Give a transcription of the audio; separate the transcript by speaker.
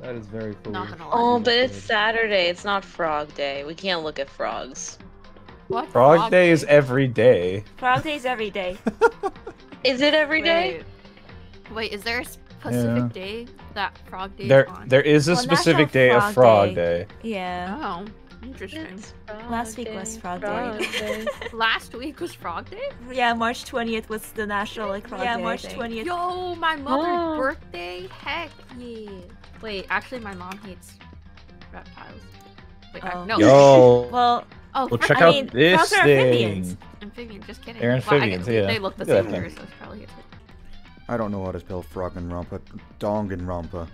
Speaker 1: That is very foolish.
Speaker 2: Not gonna lie.
Speaker 3: Oh, but it's Saturday. It's not Frog Day. We can't look at frogs.
Speaker 2: What?
Speaker 1: Frog Day is every day.
Speaker 4: Frog Day is every day.
Speaker 3: Is it every day?
Speaker 2: Wait, Wait, is there a specific
Speaker 1: Yeah.
Speaker 2: day that Frog Day
Speaker 1: There,
Speaker 2: is on?
Speaker 1: there is a
Speaker 4: Well,
Speaker 1: specific
Speaker 4: National
Speaker 1: day of
Speaker 4: Frog
Speaker 1: Frog
Speaker 4: Day.
Speaker 1: Day.
Speaker 4: Yeah.
Speaker 2: Oh, interesting.
Speaker 4: Last week was
Speaker 3: Day,
Speaker 4: Frog Day.
Speaker 3: Day.
Speaker 2: Last week was Frog Day?
Speaker 4: Yeah, March 20th was the national like Frog
Speaker 5: Yeah,
Speaker 4: Day, I
Speaker 5: March 20th.
Speaker 2: Yo, my mother's
Speaker 3: Oh.
Speaker 2: birthday? Heck yeah. Wait, actually, my mom hates reptiles. Wait, I-
Speaker 4: Oh.
Speaker 2: no.
Speaker 1: Yo,
Speaker 4: Well,
Speaker 2: Oh,
Speaker 1: well, check
Speaker 4: I
Speaker 1: out
Speaker 4: mean,
Speaker 1: this thing.
Speaker 4: amphibians.
Speaker 2: amphibian, just kidding.
Speaker 1: They're
Speaker 2: Well, I
Speaker 1: amphibians, yeah.
Speaker 2: They look the
Speaker 1: Look
Speaker 2: same here, so it's probably good.
Speaker 6: I don't know how to spell Froganronpa. Danganronpa.